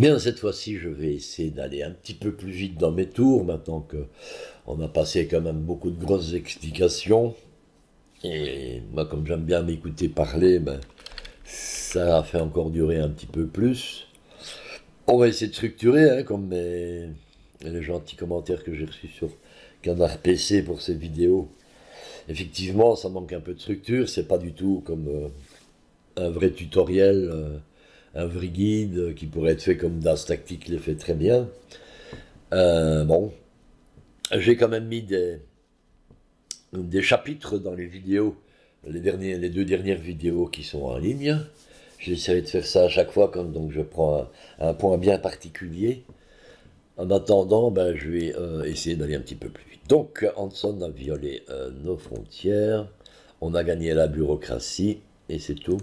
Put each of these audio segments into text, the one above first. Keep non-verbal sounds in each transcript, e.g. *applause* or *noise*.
Bien, cette fois-ci, je vais essayer d'aller un petit peu plus vite dans mes tours, maintenant que on a passé quand même beaucoup de grosses explications. Et moi, comme j'aime bien m'écouter parler, ben, ça a fait encore durer un petit peu plus. On va essayer de structurer, hein, comme les gentils commentaires que j'ai reçus sur Canard PC pour ces vidéos. Effectivement, ça manque un peu de structure, c'est pas du tout comme euh, un vrai tutoriel. Euh, un vrai guide qui pourrait être fait comme Das Tactique le fait très bien. Euh, bon, j'ai quand même mis des, chapitres dans les vidéos, les, derniers, deux dernières vidéos qui sont en ligne. J'essaierai de faire ça à chaque fois quand donc je prends un, point bien particulier. En attendant, ben, je vais euh, essayer d'aller un petit peu plus vite. Donc, Hanson a violé euh, nos frontières, on a gagné la bureaucratie, et c'est tout.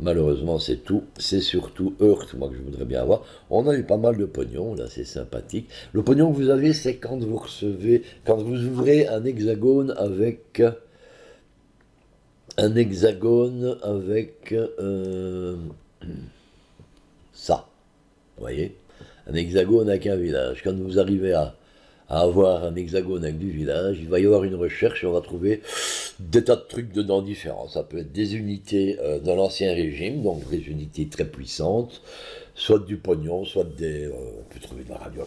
Malheureusement, c'est tout. C'est surtout Heurt, moi, que je voudrais bien avoir. On a eu pas mal de pognon, là, c'est sympathique. Le pognon que vous avez, c'est quand vous recevez, quand vous ouvrez un hexagone avec. Un hexagone avec. Euh, *clears throat* ça. Vous voyez? Un hexagone avec un village. Quand vous arrivez à à avoir un hexagone avec du village, il va y avoir une recherche et on va trouver des tas de trucs dedans différents. Ça peut être des unités euh, de l'ancien régime, donc des unités très puissantes, soit du pognon, soit des... Euh, on peut trouver de la radio,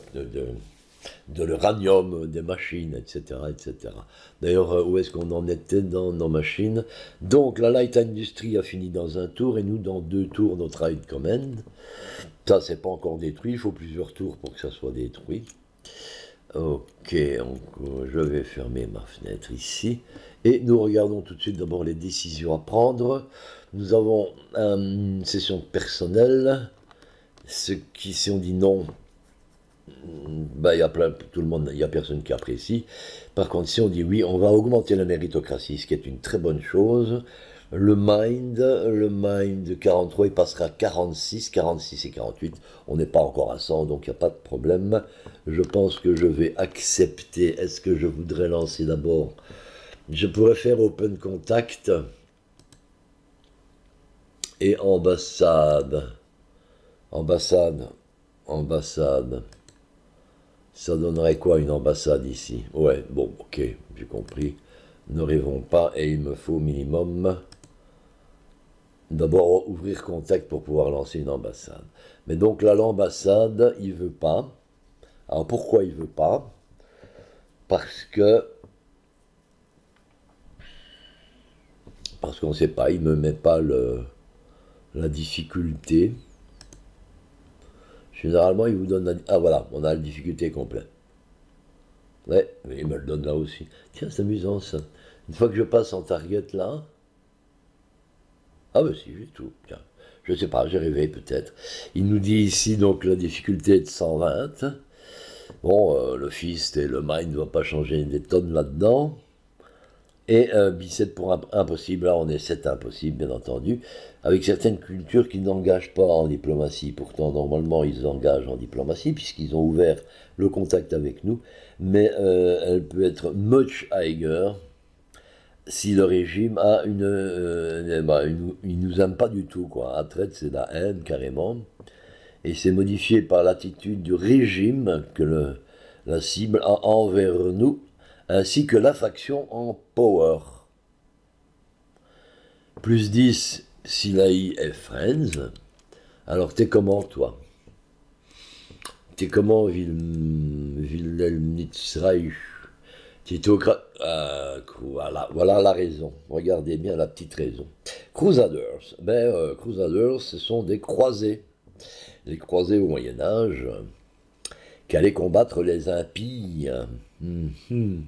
de, l'uranium, des machines, etc. etc. D'ailleurs, euh, où est-ce qu'on en était dans nos machines? Donc, la Light Industry a fini dans un tour et nous dans deux tours notre High Command. Ça, c'est pas encore détruit, il faut plusieurs tours pour que ça soit détruit. Ok, je vais fermer ma fenêtre ici. Et nous regardons tout de suite d'abord les décisions à prendre. Nous avons une session personnelle. Ce qui, si on dit non, bah, y a plein, tout le monde, il n'y a personne qui apprécie. Par contre, si on dit oui, on va augmenter la méritocratie, ce qui est une très bonne chose. Le Mind, le Mind 43, il passera 46, 46 et 48. On n'est pas encore à 100, donc il n'y a pas de problème. Je pense que je vais accepter. Est-ce que je voudrais lancer d'abord? Je pourrais faire Open Contact et ambassade. Ambassade. Ambassade. Ça donnerait quoi une ambassade ici? Ouais, bon, ok, j'ai compris. Ne rêvons pas et il me faut minimum d'abord ouvrir contact pour pouvoir lancer une ambassade. Mais donc là, l'ambassade, il veut pas. Alors pourquoi il veut pas? Parce que parce qu'on ne sait pas, il me met pas la difficulté. Généralement, il vous donne la, ah voilà, on a la difficulté complète. Ouais, mais il me le donne là aussi. Tiens, c'est amusant ça. Une fois que je passe en target là, ah ben si, j'ai tout. Je sais pas, j'ai rêvé peut-être. Il nous dit ici donc la difficulté est de 120. Bon, euh, le fist et le mind ne vont pas changer des tonnes là-dedans. Et euh, 7 pour impossible, là on est 7 impossible bien entendu, avec certaines cultures qui n'engagent pas en diplomatie. Pourtant normalement ils engagent en diplomatie puisqu'ils ont ouvert le contact avec nous, mais euh, elle peut être much higher, si le régime a une, euh, il nous aime pas du tout quoi. À traite c'est la haine carrément, et c'est modifié par l'attitude du régime que la cible a envers nous, ainsi que la faction en power. Plus 10 si l'AI est friends. Alors t'es comment toi? T'es comment Wilhelm euh, voilà, voilà la raison. Regardez bien la petite raison. Crusaders. Ben, euh, Crusaders, ce sont des croisés. Les croisés au Moyen-Âge qui allaient combattre les impies. Mhm.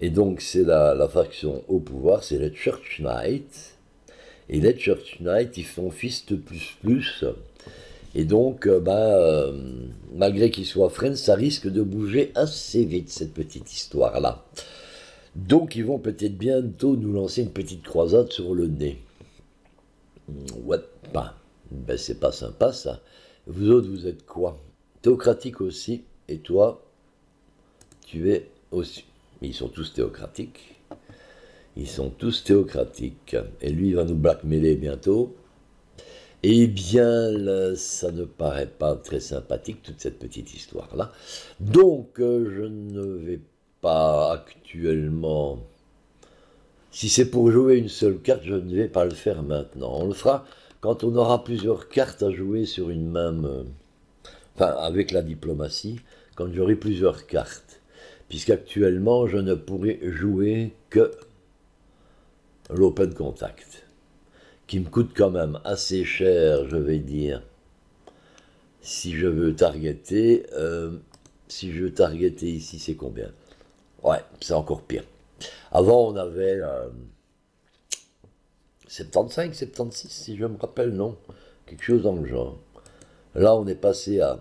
Et donc, c'est la, la, faction au pouvoir, c'est les Church Knights. Et les Church Knights, ils font fist plus plus. Et donc, euh, ben, euh, malgré qu'il soit friend, ça risque de bouger assez vite, cette petite histoire-là. Donc, ils vont peut-être bientôt nous lancer une petite croisade sur le nez. Ouais, ben, ben c'est pas sympa ça. Vous autres, vous êtes quoi? Théocratique aussi. Et toi, tu es aussi. Ils sont tous théocratiques. Ils sont tous théocratiques. Et lui, il va nous blackmailer bientôt. Eh bien, ça ne paraît pas très sympathique, toute cette petite histoire-là. Donc, euh, je ne vais pas actuellement... Si c'est pour jouer une seule carte, je ne vais pas le faire maintenant. On le fera quand on aura plusieurs cartes à jouer sur une même... Euh, enfin, avec la diplomatie, quand j'aurai plusieurs cartes. Puisqu'actuellement, je ne pourrai jouer que l'open contact qui me coûte quand même assez cher, je vais dire, si je veux targeter. Euh, si je veux targeter ici, c'est combien? Ouais, c'est encore pire. Avant, on avait 75, 76, si je me rappelle, non? Quelque chose dans le genre. Là, on est passé à,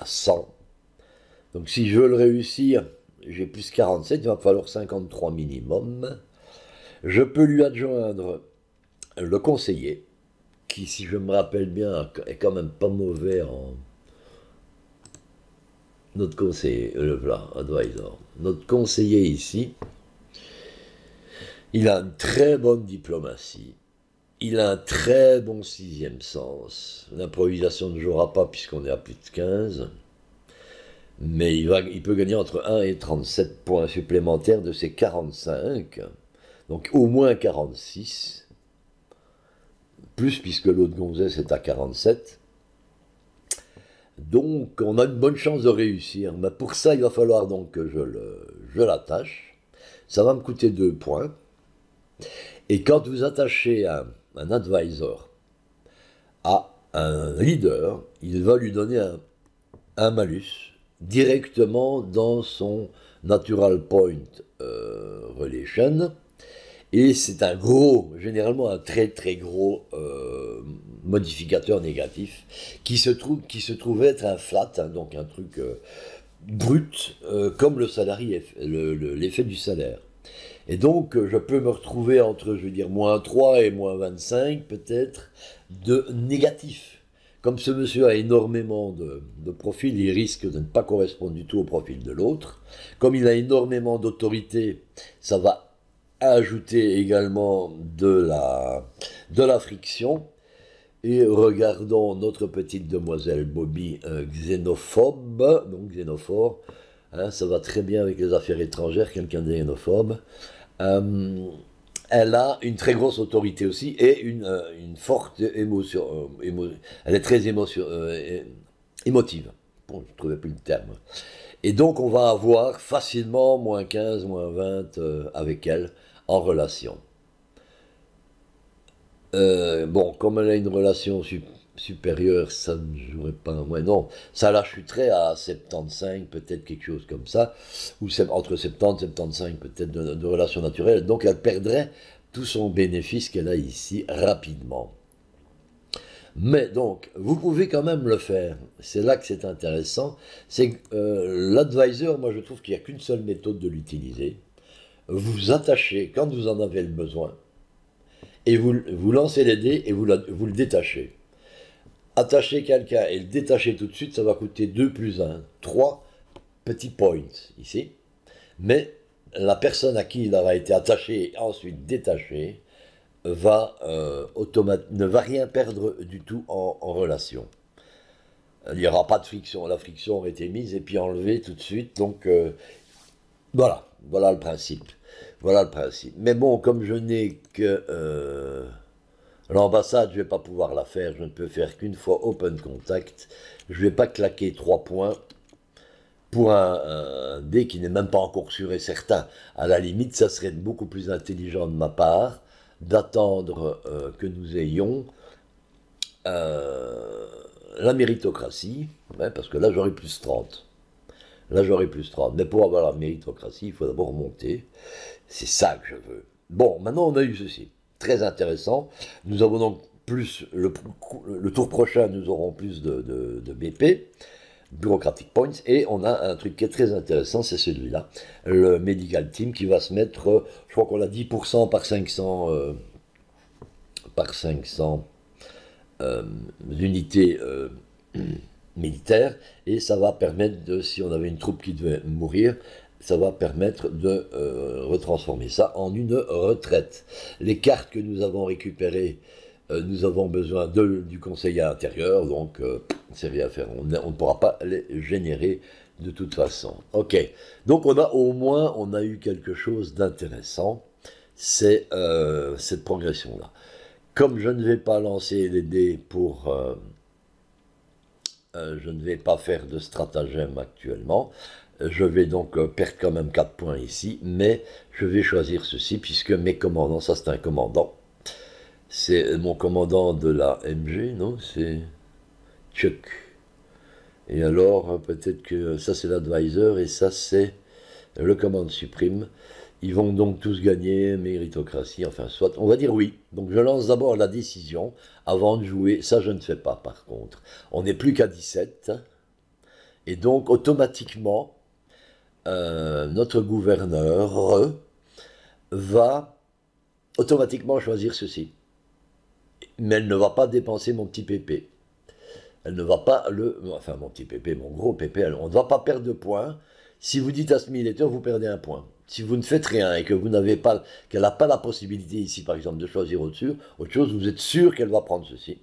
à 100. Donc, si je veux le réussir, j'ai plus 47, il va falloir 53 minimum. Je peux lui adjoindre le conseiller, qui, si je me rappelle bien, est quand même pas mauvais en. Notre conseiller, le plat, advisor. Notre conseiller ici, il a une très bonne diplomatie. Il a un très bon sixième sens. L'improvisation ne jouera pas puisqu'on est à plus de 15. Mais il, il peut gagner entre 1 et 37 points supplémentaires de ses 45. Donc au moins 46 plus puisque l'autre gonzesse est à 47. Donc on a une bonne chance de réussir. Mais pour ça, il va falloir donc que je l'attache. Ça va me coûter deux points. Et quand vous attachez un, un advisor à un leader, il va lui donner un, un malus directement dans son natural point euh, relation et c'est un gros, généralement un très très gros euh, modificateur négatif qui se, trouve, qui se être un flat, hein, donc un truc euh, brut, euh, comme le salarié, l'effet du salaire. Et donc, je peux me retrouver entre, je veux dire, moins 3 et moins 25, peut-être, de négatif. Comme ce monsieur a énormément de, de profils, il risque de ne pas correspondre du tout au profil de l'autre. Comme il a énormément d'autorité, ça va ajouter également de la, de la friction. Et regardons notre petite demoiselle Bobby euh, xénophobe, donc xénophore, hein, ça va très bien avec les affaires étrangères, quelqu'un de xénophobe. Euh, elle a une très grosse autorité aussi et une, euh, une forte émotion. elle est très émotive. Bon, je ne trouvais plus le terme. Et donc on va avoir facilement moins 15, moins 20 avec elle en relation. Euh, bon, comme elle a une relation supérieure, ça ne jouerait pas moins. Non, ça la chuterait à 75, peut-être quelque chose comme ça, ou entre 70 et 75 peut-être de, de relation naturelle. Donc elle perdrait tout son bénéfice qu'elle a ici rapidement. Mais donc, vous pouvez quand même le faire. C'est là que c'est intéressant. C'est euh, l'advisor, moi je trouve qu'il n'y a qu'une seule méthode de l'utiliser vous attachez quand vous en avez le besoin, et vous, vous lancez les dés et vous, vous le détachez. Attacher quelqu'un et le détacher tout de suite, ça va coûter 2 plus 1, 3 petits points ici. Mais la personne à qui il aura été attaché et ensuite détaché euh, ne va rien perdre du tout en, relation. Il n'y aura pas de friction, la friction aurait été mise et puis enlevée tout de suite. Donc euh, voilà, voilà le principe. Voilà le principe. Mais bon, comme je n'ai que euh, l'ambassade, je ne vais pas pouvoir la faire. Je ne peux faire qu'une fois open contact. Je ne vais pas claquer trois points pour un, dé qui n'est même pas encore sûr et certain. À la limite, ça serait beaucoup plus intelligent de ma part d'attendre euh, que nous ayons euh, la méritocratie, hein, parce que là j'aurai plus 30. Là, j'aurai plus 30. Mais pour avoir la méritocratie, il faut d'abord monter. C'est ça que je veux. Bon, maintenant, on a eu ceci. Très intéressant. Nous avons donc plus, le, tour prochain, nous aurons plus de, BP, Bureaucratic Points, et on a un truc qui est très intéressant, c'est celui-là, le Medical Team, qui va se mettre, je crois qu'on a 10% par 500, euh, par 500 euh, unités euh, militaire, et ça va permettre de, si on avait une troupe qui devait mourir, ça va permettre de euh, retransformer ça en une retraite. Les cartes que nous avons récupérées euh, nous avons besoin de, du conseiller intérieur, donc euh, c'est rien à faire. On, ne pourra pas les générer de toute façon. Ok, donc on a au moins on a eu quelque chose d'intéressant, c'est euh, cette progression-là. Comme je ne vais pas lancer les dés pour... je ne vais pas faire de stratagème actuellement, je vais donc perdre quand même 4 points ici, mais je vais choisir ceci, puisque mes commandants, ça c'est un commandant, c'est mon commandant de la MG, non C'est Chuck. Et alors, peut-être que ça c'est l'advisor et ça c'est le commande suprême. Ils vont donc tous gagner méritocratie, enfin soit. On va dire oui. Donc je lance d'abord la décision avant de jouer. Ça je ne fais pas par contre. On n'est plus qu'à 17. Et donc automatiquement, euh, notre gouverneur va automatiquement choisir ceci mais elle ne va pas dépenser mon petit pépé. Elle ne va pas le... Enfin, mon petit pépé, mon gros pépé, on ne va pas perdre de points. Si vous dites à ce militaire, vous perdez un point. Si vous ne faites rien et que vous n'avez pas, qu'elle n'a pas la possibilité ici, par exemple, de choisir autre chose, vous êtes sûr qu'elle va prendre ceci.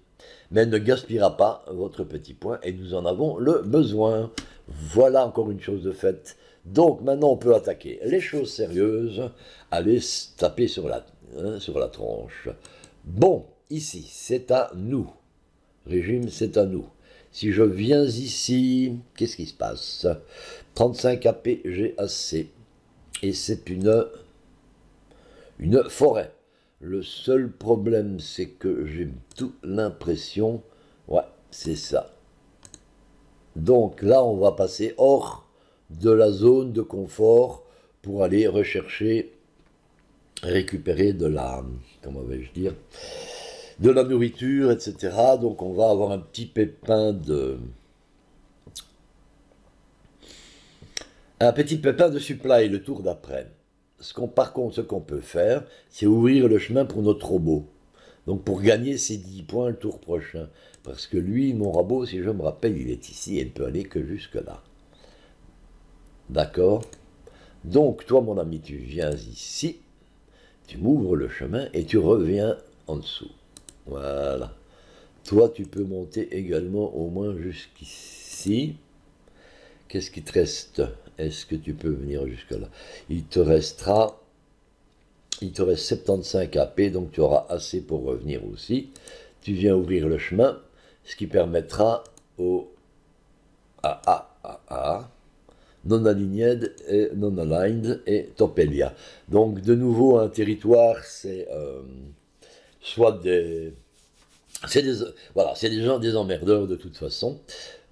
Mais elle ne gaspillera pas votre petit point et nous en avons le besoin. Voilà encore une chose de faite. Donc maintenant, on peut attaquer les choses sérieuses, aller taper sur la, hein, sur la tronche. Bon, ici, c'est à nous. Régime, c'est à nous. Si je viens ici, qu'est-ce qui se passe? 35 APGAC. Et c'est une, une forêt. Le seul problème, c'est que j'ai toute l'impression... Ouais, c'est ça. Donc là, on va passer hors de la zone de confort pour aller rechercher, récupérer de la... Comment vais-je dire de la nourriture, etc. Donc on va avoir un petit pépin de... Un petit pépin de supply le tour d'après. Ce qu'on, par contre, ce qu'on peut faire, c'est ouvrir le chemin pour notre robot. Donc pour gagner ces 10 points le tour prochain. Parce que lui, mon robot, si je me rappelle, il est ici et ne peut aller que jusque là. D'accord? Donc toi, mon ami, tu viens ici, tu m'ouvres le chemin et tu reviens en dessous. Voilà. Toi, tu peux monter également au moins jusqu'ici. Qu'est-ce qui te reste? Est-ce que tu peux venir jusque-là Il te restera... Il te reste 75 AP, donc tu auras assez pour revenir aussi. Tu viens ouvrir le chemin, ce qui permettra au AAAA, non-aligned et non-aligned et Topelia. Donc de nouveau un territoire, c'est... Euh, soit des... Des, voilà, c'est des gens, des emmerdeurs de toute façon.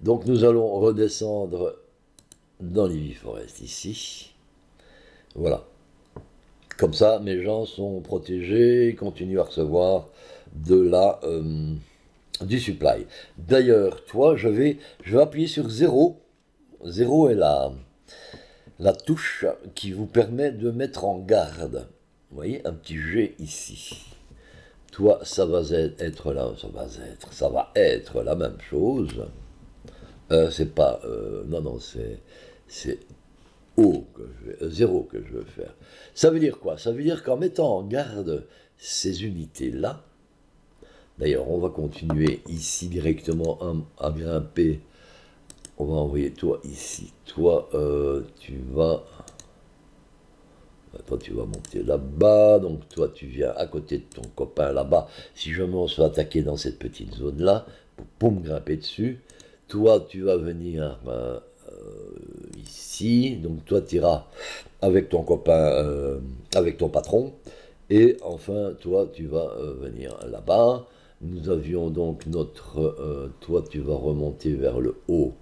Donc nous allons redescendre dans les Forest ici. Voilà. Comme ça, mes gens sont protégés, ils continuent à recevoir de la, euh, du supply. D'ailleurs, toi, je vais, je vais appuyer sur 0. 0 est la, la touche qui vous permet de mettre en garde. Vous voyez, un petit G ici toi, ça va être là, ça va être, ça va être la même chose. Euh, c'est pas, euh, non, non, c'est, c'est O que je euh, zéro que je veux faire. Ça veut dire quoi? Ça veut dire qu'en mettant en garde ces unités-là, d'ailleurs, on va continuer ici directement à, grimper. On va envoyer toi ici. Toi, tu vas toi, tu vas monter là-bas, donc toi, tu viens à côté de ton copain là-bas. Si jamais on se fait attaquer dans cette petite zone-là, pour, me grimper dessus, toi, tu vas venir euh, euh, ici, donc toi, tu iras avec ton copain, euh, avec ton patron, et enfin, toi, tu vas venir là-bas. Nous avions donc notre... toi, tu vas remonter vers le haut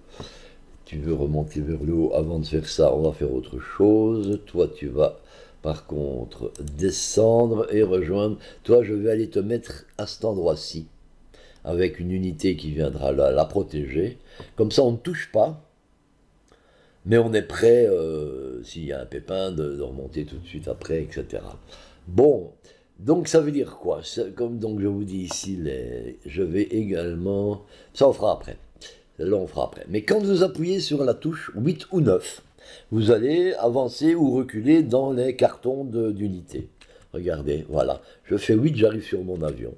tu veux remonter vers le haut, avant de faire ça, on va faire autre chose. Toi, tu vas par contre, descendre et rejoindre. Toi, je vais aller te mettre à cet endroit-ci, avec une unité qui viendra la, protéger. Comme ça, on ne touche pas, mais on est prêt, euh, s'il y a un pépin, de, remonter tout de suite après, etc. Bon, donc ça veut dire quoi? Comme donc je vous dis ici, je vais également... Ça, on fera après. Là, on fera après. Mais quand vous appuyez sur la touche 8 ou 9, vous allez avancer ou reculer dans les cartons d'unité. Regardez, voilà. Je fais 8, j'arrive sur mon avion.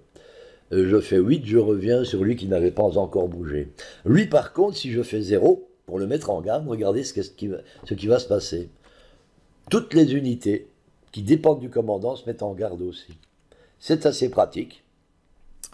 euh, je fais 8, je reviens sur lui qui n'avait pas encore bougé. Lui, par contre, si je fais 0, pour le mettre en garde, regardez ce, qui va, se passer. Toutes les unités qui dépendent du commandant se mettent en garde aussi. C'est assez pratique.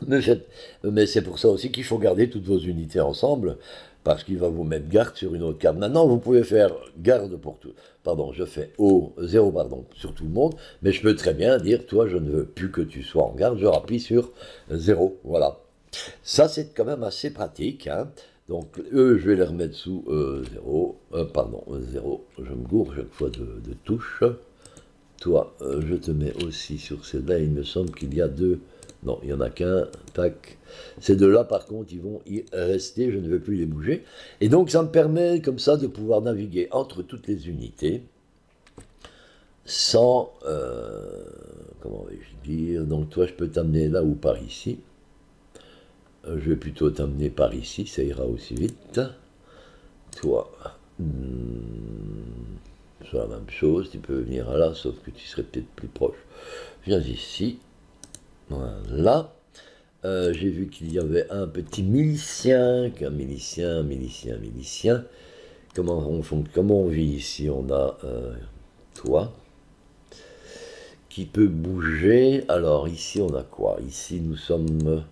Mais, c'est pour ça aussi qu'il faut garder toutes vos unités ensemble, parce qu'il va vous mettre garde sur une autre carte. Maintenant, vous pouvez faire garde pour tout. Pardon, je fais O, 0, pardon, sur tout le monde, mais je peux très bien dire, toi, je ne veux plus que tu sois en garde, je rappuie sur 0. Voilà. Ça, c'est quand même assez pratique. Hein. Donc, eux, je vais les remettre sous 0. Euh, pardon, 0. Je me gourre chaque fois de, de touche. Toi, euh, je te mets aussi sur celle-là. Il me semble qu'il y a deux. Non, il n'y en a qu'un. Tac. Ces deux-là, par contre, ils vont y rester. Je ne vais plus les bouger. Et donc, ça me permet, comme ça, de pouvoir naviguer entre toutes les unités sans. Euh, comment vais-je dire? Donc, toi, je peux t'amener là ou par ici. Euh, je vais plutôt t'amener par ici. Ça ira aussi vite. Toi. Hmm, c'est la même chose, tu peux venir là, sauf que tu serais peut-être plus proche. Viens ici, voilà. Euh, j'ai vu qu'il y avait un petit milicien, un milicien, milicien, milicien. Comment on, comment on vit ici On a euh, toi qui peut bouger. Alors ici on a quoi? Ici nous sommes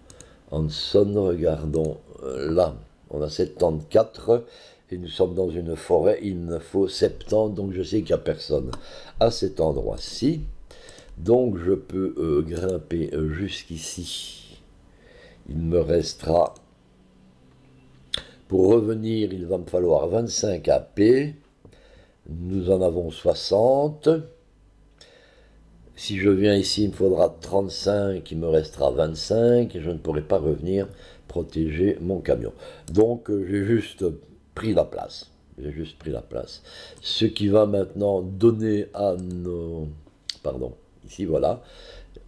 sonne, regardons euh, là. On a 74 et nous sommes dans une forêt, il me faut 70, donc je sais qu'il n'y a personne à cet endroit-ci. Donc je peux euh, grimper euh, jusqu'ici. Il me restera, pour revenir, il va me falloir 25 AP. Nous en avons 60. Si je viens ici, il me faudra 35, il me restera 25, et je ne pourrai pas revenir protéger mon camion. Donc euh, j'ai juste pris la place. J'ai juste pris la place. Ce qui va maintenant donner à nos... Pardon, ici, voilà.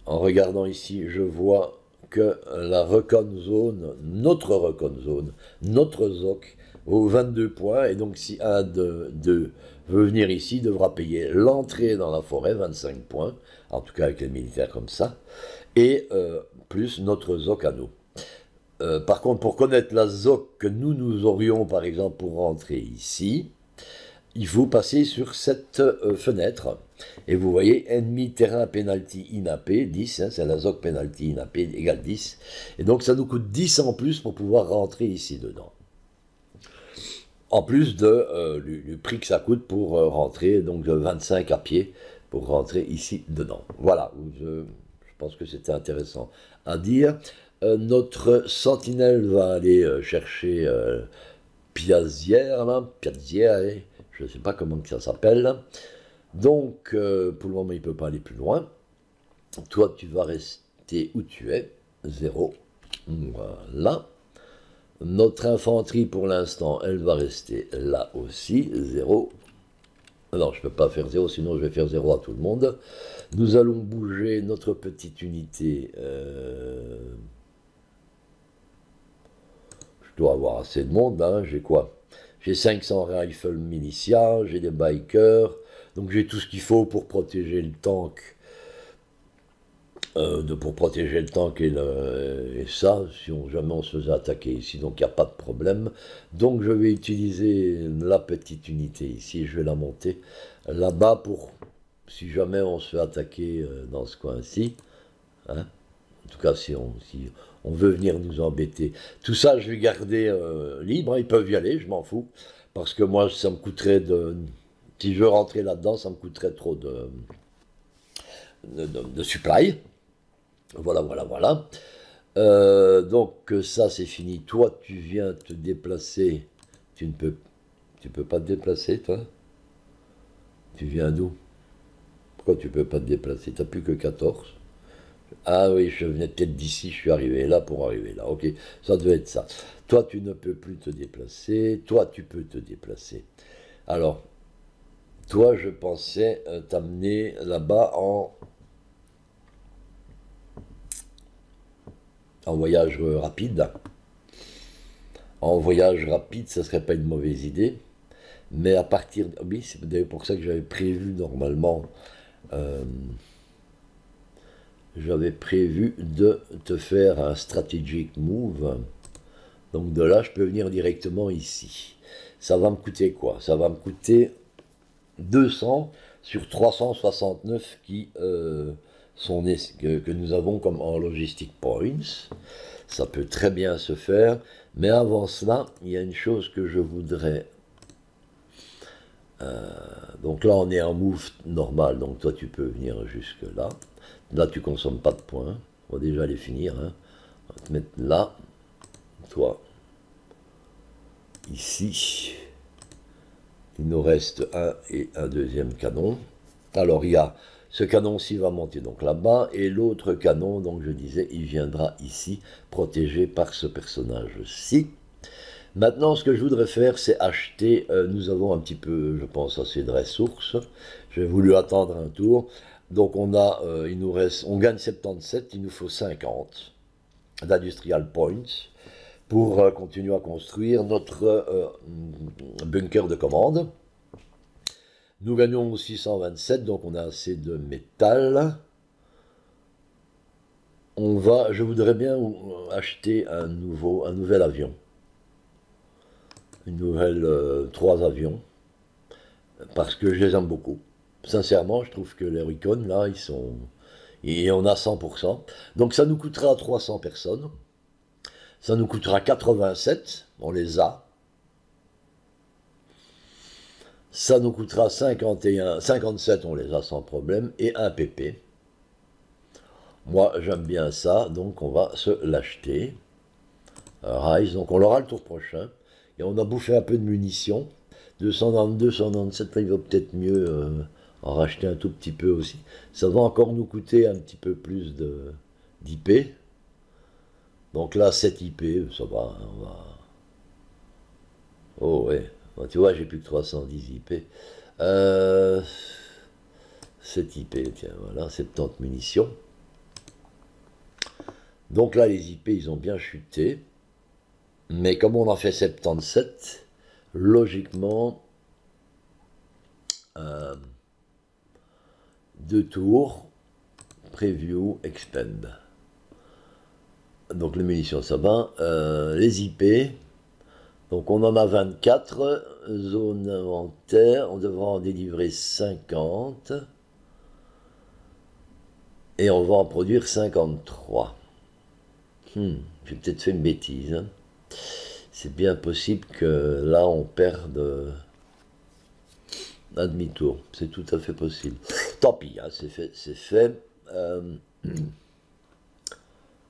En regardant ici, je vois que la recon zone, notre recon zone, notre ZOC, vaut 22 points. Et donc, si un de, deux veut venir ici, devra payer l'entrée dans la forêt, 25 points, en tout cas avec les militaires comme ça, et euh, plus notre ZOC à nous. Euh, par contre, pour connaître la ZOC que nous, nous aurions, par exemple, pour rentrer ici, il faut passer sur cette euh, fenêtre. Et vous voyez, ennemi terrain penalty INAP, 10, hein, c'est la ZOC penalty INAP égale 10. Et donc ça nous coûte 10 en plus pour pouvoir rentrer ici dedans. En plus de, du, prix que ça coûte pour rentrer, donc 25 à pied pour rentrer ici dedans. Voilà, je, pense que c'était intéressant à dire. Euh, notre sentinelle va aller euh, chercher euh, Piazière, Piazière, je ne sais pas comment ça s'appelle. Donc, pour le moment, il ne peut pas aller plus loin. Toi, tu vas rester où tu es, 0. Voilà. Notre infanterie, pour l'instant, elle va rester là aussi, 0. Non, je ne peux pas faire 0, sinon je vais faire 0 à tout le monde. Nous allons bouger notre petite unité dois avoir assez de monde, hein, j'ai quoi? J'ai 500 rifles militia, j'ai des bikers, donc j'ai tout ce qu'il faut pour protéger le tank. Euh, de, pour protéger le tank et, ça, si jamais on se faisait attaquer ici, donc il n'y a pas de problème. Donc je vais utiliser la petite unité ici, je vais la monter là-bas pour, si jamais on se fait attaquer euh, dans ce coin-ci, hein, en tout cas si on, si on veut venir nous embêter. Tout ça, je vais garder euh, libre, ils peuvent y aller, je m'en fous, parce que moi, ça me coûterait de... Si je veux rentrer là-dedans, ça me coûterait trop de, de, supply. Voilà, voilà, voilà. Euh, donc ça, c'est fini. Toi, tu viens te déplacer. Tu ne peux, tu peux pas te déplacer, toi Tu viens d'où? Pourquoi tu peux pas te déplacer? Tu n'as plus que 14. Ah oui, je venais peut-être d'ici, je suis arrivé là pour arriver là. Ok, ça devait être ça. Toi, tu ne peux plus te déplacer. Toi, tu peux te déplacer. Alors, toi, je pensais euh, t'amener là-bas en, en voyage euh, rapide. En voyage rapide, ça serait pas une mauvaise idée. Mais à partir... Oui, c'est d'ailleurs pour ça que j'avais prévu normalement... Euh, j'avais prévu de te faire un strategic move. Donc de là, je peux venir directement ici. Ça va me coûter quoi? Ça va me coûter 200 sur 369 qui euh, que, nous avons comme en logistic points. Ça peut très bien se faire. Mais avant cela, il y a une chose que je voudrais euh, donc là, on est en move normal, donc toi, tu peux venir jusque là. Là, tu consommes pas de points. On va déjà les finir. Hein. On va te mettre là. Toi. Ici. Il nous reste un et un deuxième canon. Alors, il y a ce canon-ci va monter donc là-bas, et l'autre canon, donc je disais, il viendra ici, protégé par ce personnage-ci. Maintenant, ce que je voudrais faire, c'est acheter. Euh, nous avons un petit peu, je pense, assez de ressources. J'ai voulu attendre un tour. Donc, on a, euh, il nous reste, on gagne 77, il nous faut 50 d'industrial points pour euh, continuer à construire notre bunker de commande. Nous gagnons 627, donc on a assez de métal. On va, je voudrais bien acheter un nouveau, un nouvel avion une nouvelle euh, trois avions, parce que je les aime beaucoup. Sincèrement, je trouve que les Recon, là, ils sont... Et on a 100%. Donc ça nous coûtera 300 personnes. Ça nous coûtera 87, on les a. Ça nous coûtera 51, 57, on les a sans problème, et un PP. Moi, j'aime bien ça, donc on va se l'acheter. Rise, donc on l'aura le tour prochain. Et on a bouffé un peu de munitions. 292, 197, là, il va peut-être mieux euh, en racheter un tout petit peu aussi. Ça va encore nous coûter un petit peu plus d'IP. Donc là, 7 IP, ça va, on va... Oh ouais, tu vois, j'ai plus que 310 IP. Euh, 7 IP, tiens, voilà, 70 munitions. Donc là, les IP, ils ont bien chuté. Mais comme on en fait 77, logiquement, euh, deux tours, preview, expand. Donc les munitions, ça va. Euh, les IP, donc on en a 24. Zone inventaire, on devra en délivrer 50. Et on va en produire 53. Hmm, j'ai peut-être fait une bêtise. Hein c'est bien possible que là on perde un demi-tour. C'est tout à fait possible. Tant pis, hein, c'est fait. C'est fait. Euh, *clears throat* de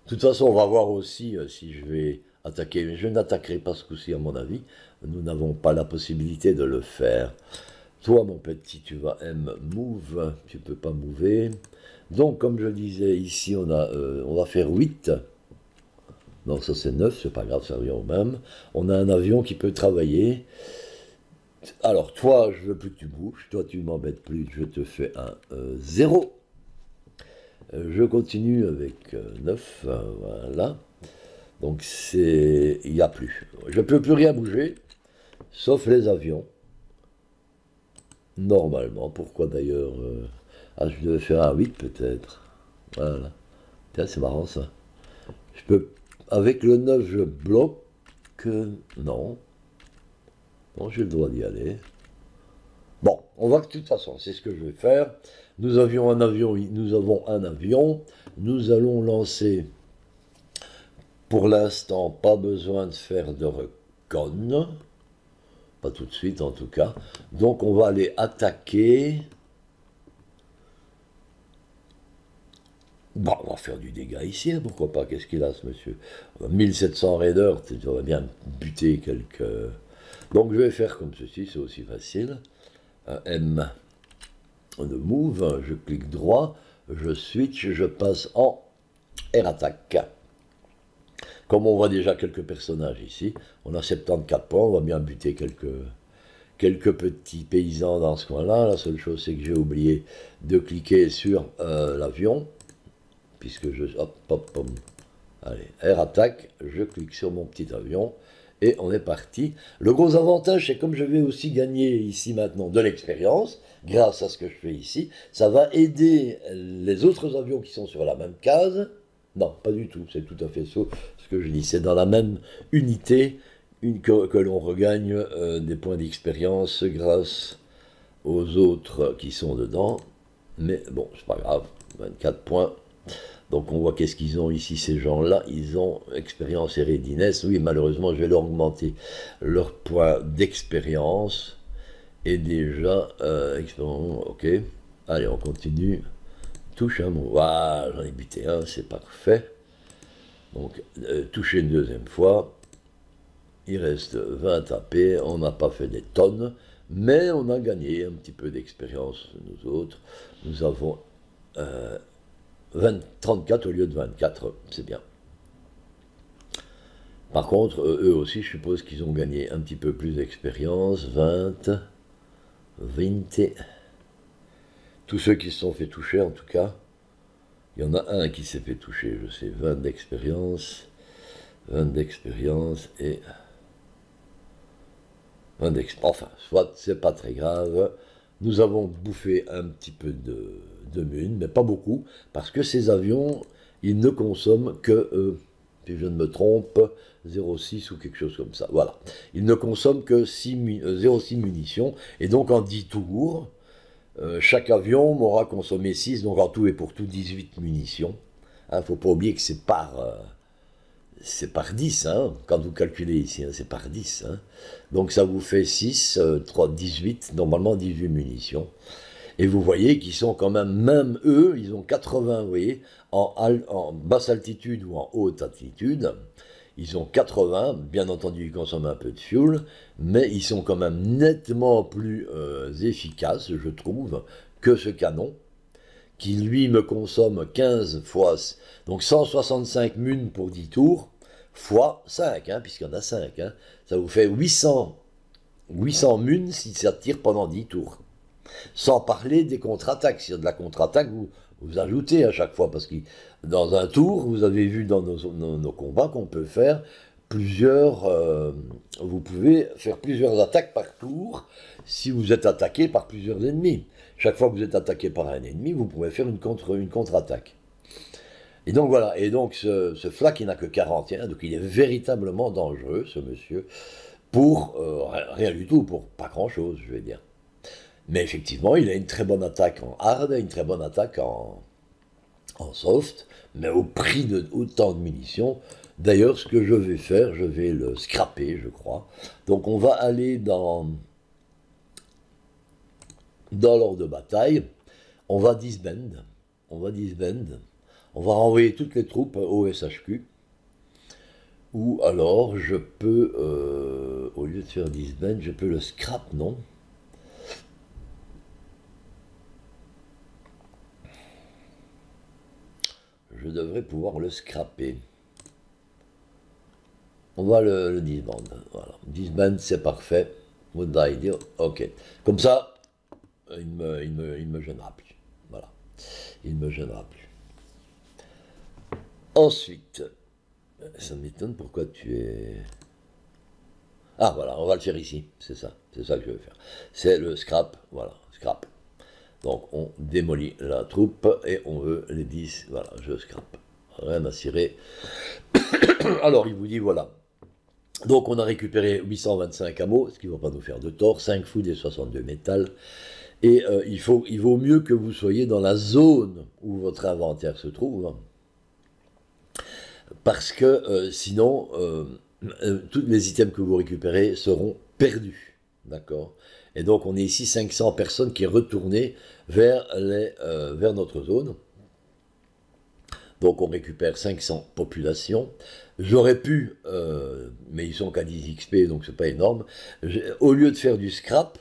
toute façon, on va voir aussi euh, si je vais attaquer. Mais je n'attaquerai pas ce coup-ci, à mon avis. Nous n'avons pas la possibilité de le faire. Toi, mon petit, tu vas M move. Tu peux pas mouver. Donc, comme je disais, ici, on, a, euh, on va faire 8. Non, ça c'est neuf, c'est pas grave, ça revient au même. On a un avion qui peut travailler. Alors, toi, je veux plus que tu bouges. Toi, tu m'embêtes plus. Je te fais un 0. Euh, euh, je continue avec 9. Euh, voilà. Donc, c'est. Il n'y a plus. Je ne peux plus rien bouger, sauf les avions. Normalement. Pourquoi d'ailleurs Ah, je devais faire un 8 peut-être. Voilà. Tiens, c'est marrant ça. Je peux avec le 9, je bloque. Non. Non, j'ai le droit d'y aller. Bon, on va de toute façon, c'est ce que je vais faire. Nous avions un avion, nous avons un avion. Nous allons lancer, pour l'instant, pas besoin de faire de recon. Pas tout de suite en tout cas. Donc on va aller attaquer. On va faire du dégât ici, hein, pourquoi pas, qu'est-ce qu'il a ce monsieur? 1700 raiders, tu vas bien buter quelques... Donc je vais faire comme ceci, c'est aussi facile. M, on move, je clique droit, je switch, je passe en air attack. Comme on voit déjà quelques personnages ici, on a 74 points, on va bien buter quelques, petits paysans dans ce coin-là. La seule chose, c'est que j'ai oublié de cliquer sur euh, l'avion puisque je... Hop, hop, hop. Allez, air attaque, je clique sur mon petit avion, et on est parti. Le gros avantage, c'est comme je vais aussi gagner ici maintenant de l'expérience, grâce à ce que je fais ici, ça va aider les autres avions qui sont sur la même case. Non, pas du tout, c'est tout à fait ça ce que je dis. C'est dans la même unité que, l'on regagne euh, des points d'expérience grâce aux autres qui sont dedans. Mais bon, c'est pas grave, 24 points. Donc on voit qu'est-ce qu'ils ont ici, ces gens-là. Ils ont expérience et readiness. Oui, malheureusement, je vais leur augmenter leur point d'expérience. Et déjà, euh, ok. Allez, on continue. Touche un mot. Voilà, j'en ai buté un, c'est parfait. Donc, euh, toucher une deuxième fois. Il reste 20 AP. On n'a pas fait des tonnes, mais on a gagné un petit peu d'expérience, nous autres. Nous avons euh, 34 au lieu de 24, c'est bien. Par contre, euh, eux aussi, je suppose qu'ils ont gagné un petit peu plus d'expérience. 20, 20. Tous ceux qui se sont fait toucher, en tout cas. Il y en a un qui s'est fait toucher, je sais, 20 d'expérience. 20 d'expérience et... 20 d'expérience. Enfin, soit c'est pas très grave. Nous avons bouffé un petit peu de, de mais pas beaucoup, parce que ces avions, ils ne consomment que, euh, si je ne me trompe, 0,6 ou quelque chose comme ça. Voilà. Ils ne consomment que 0,6 euh, munitions, et donc en 10 tours, euh, chaque avion m'aura consommé 6, donc en tout et pour tout 18 munitions. Il hein, ne faut pas oublier que c'est par, c'est par 10, hein, quand vous calculez ici, hein, c'est par 10. Donc ça vous fait 6, 3, 18, normalement 18 munitions. Et vous voyez qu'ils sont quand même, même eux, ils ont 80, vous voyez, en, en basse altitude ou en haute altitude. Ils ont 80, bien entendu, ils consomment un peu de fuel, mais ils sont quand même nettement plus euh, efficaces, je trouve, que ce canon, qui lui me consomme 15 fois, donc 165 munes pour 10 tours, fois 5, hein, puisqu'il y en a 5. Hein. ça vous fait 800, 800 munes si ça tire pendant 10 tours. Sans parler des contre-attaques. S'il y a de la contre-attaque, vous, vous ajoutez à chaque fois, parce que dans un tour, vous avez vu dans nos, combats qu'on peut faire plusieurs, euh, vous pouvez faire plusieurs attaques par tour si vous êtes attaqué par plusieurs ennemis. Chaque fois que vous êtes attaqué par un ennemi, vous pouvez faire une contre une contre-attaque. Et donc voilà, et donc ce, ce flak, il n'a que 41, donc il est véritablement dangereux, ce monsieur, pour euh, rien du tout, pour pas grand-chose, je vais dire. Mais effectivement, il a une très bonne attaque en hard, une très bonne attaque en, en soft, mais au prix de autant de munitions. D'ailleurs, ce que je vais faire, je vais le scraper, je crois. Donc on va aller dans, dans l'ordre de bataille. On va disband. On va disband. On va renvoyer toutes les troupes au SHQ. Ou alors, je peux, euh, au lieu de faire disband, je peux le scrap, non? Je devrais pouvoir le scraper. On va le, disband. Voilà. Disband, c'est parfait. Would idea. Ok. Comme ça, il me, il me, il me gênera plus. Voilà. Il me gênera plus. Ensuite, ça m'étonne pourquoi tu es. Ah voilà, on va le faire ici. C'est ça. C'est ça que je vais faire. C'est le scrap. Voilà. Scrap. Donc on démolit la troupe et on veut les 10. Voilà, je scrape. Rien à cirer. *coughs* Alors il vous dit voilà. Donc on a récupéré 825 hameaux, ce qui ne va pas nous faire de tort, 5 fous et 62 métal. Et euh, il, faut, il vaut mieux que vous soyez dans la zone où votre inventaire se trouve. Parce que euh, sinon, euh, tous les items que vous récupérez seront perdus. D'accord? Et donc on est ici 500 personnes qui est les, euh, vers notre zone. Donc on récupère 500 populations. J'aurais pu, euh, mais ils sont qu'à 10 XP, donc c'est pas énorme. Au lieu de faire du scrap,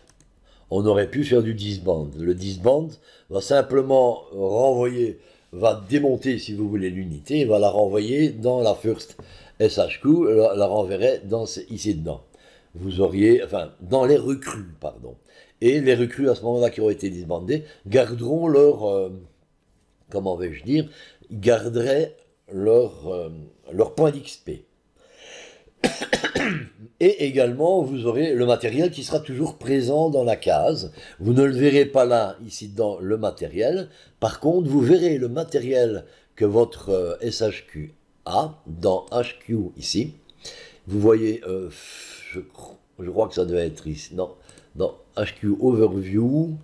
on aurait pu faire du disband. Le disband va simplement renvoyer, va démonter, si vous voulez, l'unité, va la renvoyer dans la first SHQ, la, la renverrait dans, ici dedans vous auriez, enfin, dans les recrues, pardon. Et les recrues, à ce moment-là, qui ont été disbandées, garderont leur, euh, comment vais-je dire, garderaient leur, euh, leur point d'XP. *coughs* Et également, vous aurez le matériel qui sera toujours présent dans la case. Vous ne le verrez pas là, ici, dans le matériel. Par contre, vous verrez le matériel que votre euh, SHQ a dans HQ ici. Vous voyez, je, crois que ça devait être ici, non, dans HQ Overview.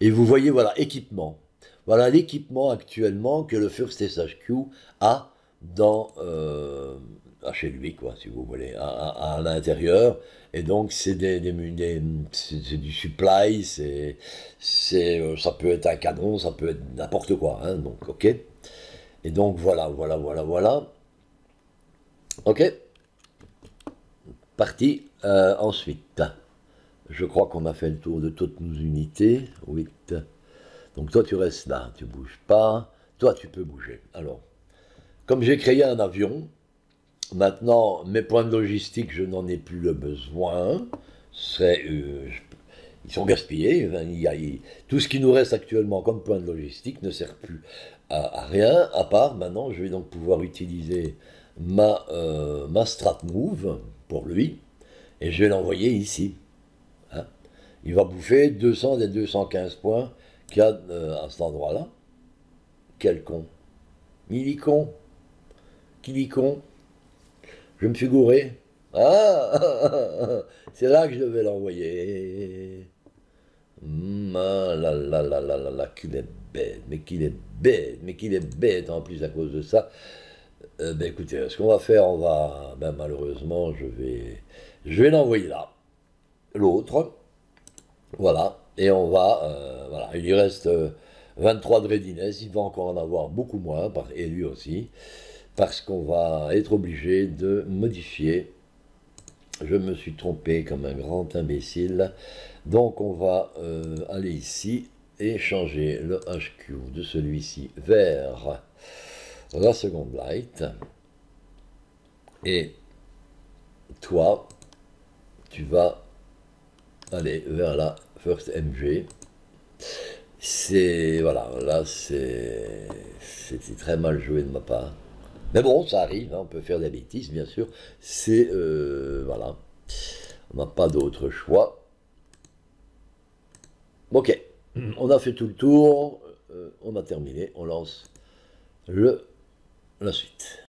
Et vous voyez, voilà, équipement. Voilà l'équipement actuellement que le First SHQ a dans... Euh, chez lui, quoi, si vous voulez, à, l'intérieur. Et donc, c'est des, des, du supply, c'est, c'est, euh, ça peut être un canon, ça peut être n'importe quoi. Hein, donc, ok. Et donc, voilà, voilà, voilà, voilà. Ok. Parti. Euh, ensuite, je crois qu'on a fait le tour de toutes nos unités. 8. Donc, toi, tu restes là, tu bouges pas. Toi, tu peux bouger. Alors, comme j'ai créé un avion, Maintenant, mes points de logistique, je n'en ai plus le besoin. Euh, ils sont gaspillés. tout ce qui nous reste actuellement comme point de logistique ne sert plus à, rien, à part maintenant, je vais donc pouvoir utiliser ma, euh, lui, et je vais l'envoyer ici. Hein. Il va bouffer 200 des 215 points qu'il y a euh, à cet endroit-là. Quel con. Il con. Qui con je me suis gouré. Ah *laughs* C'est là que je devais l'envoyer. Mmh, ah là là là là là là, qu'il est bête, mais qu'il est bête, mais qu'il est bête en plus à cause de ça. Euh, ben écoutez, ce qu'on va faire, on va, ben malheureusement, je vais, je vais l'envoyer là. L'autre, voilà, et on va, euh, voilà, il lui reste 23 de readiness, il va encore en avoir beaucoup moins, et lui aussi parce qu'on va être obligé de modifier. Je me suis trompé comme un grand imbécile. Donc on va euh, aller ici et changer le HQ de celui-ci vers la seconde light. Et toi, tu vas aller vers la first MG. C'est, voilà, là c'est, c'était très mal joué de ma part. Mais bon, ça arrive, hein, on peut faire des bêtises, bien sûr. C'est, euh, voilà, on n'a pas d'autre choix. Ok, on a fait tout le tour, euh, on a terminé, on lance le, la suite.